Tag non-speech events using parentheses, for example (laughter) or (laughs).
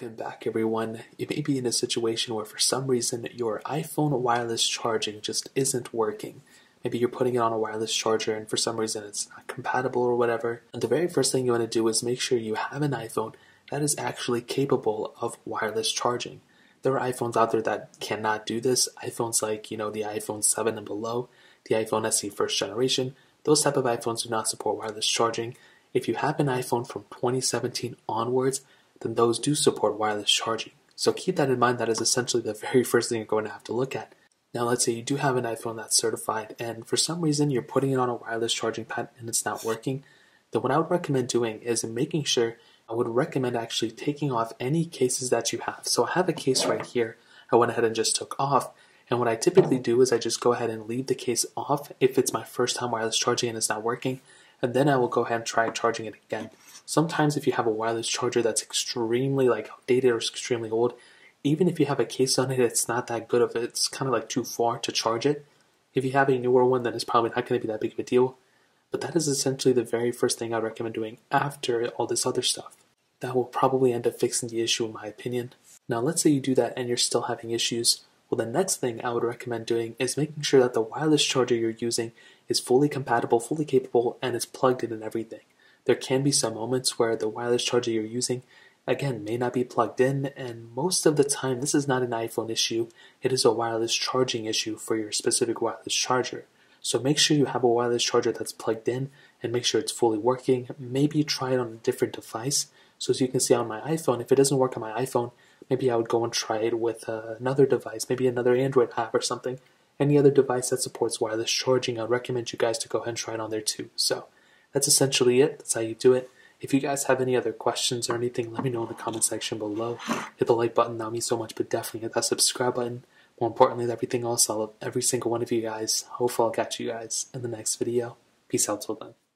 Welcome back, everyone. You may be in a situation where, for some reason, your iPhone wireless charging just isn't working. Maybe you're putting it on a wireless charger and for some reason it's not compatible or whatever. And the very first thing you want to do is make sure you have an iPhone that is actually capable of wireless charging. There are iPhones out there that cannot do this. iPhones like, you know, the iPhone 7 and below, the iPhone SE first generation, those type of iPhones do not support wireless charging. If you have an iPhone from 2017 onwards, then those do support wireless charging. So keep that in mind. That is essentially the (laughs) very first thing you're going to have to look at. Now, let's say you do have an iPhone that's certified, and for some reason you're putting it on a wireless charging pad and it's not working. Then, what I would recommend doing is making sure I would recommend actually taking off any cases that you have. So, I have a case right here. I went ahead and just took off. And what I typically do is I just go ahead and leave the case off if it's my first time wireless charging and it's not working and then I will go ahead and try charging it again. Sometimes if you have a wireless charger that's extremely like outdated or extremely old, even if you have a case on it, it's not that good of it. It's kind of like too far to charge it. If you have a newer one, then it's probably not going to be that big of a deal. But that is essentially the very first thing I recommend doing after all this other stuff. That will probably end up fixing the issue in my opinion. Now let's say you do that and you're still having issues. Well, the next thing I would recommend doing is making sure that the wireless charger you're using is fully compatible, fully capable, and is plugged in and everything. There can be some moments where the wireless charger you're using, again, may not be plugged in, and most of the time, this is not an iPhone issue, it is a wireless charging issue for your specific wireless charger. So make sure you have a wireless charger that's plugged in and make sure it's fully working. Maybe try it on a different device. So as you can see on my iPhone, if it doesn't work on my iPhone, maybe I would go and try it with uh, another device, maybe another Android app or something. Any other device that supports wireless charging, I'd recommend you guys to go ahead and try it on there too. So that's essentially it. That's how you do it. If you guys have any other questions or anything, let me know in the comment section below. Hit the like button, that mean so much, but definitely hit that subscribe button. More importantly than everything else, I love every single one of you guys. Hopefully I'll catch you guys in the next video. Peace out till then.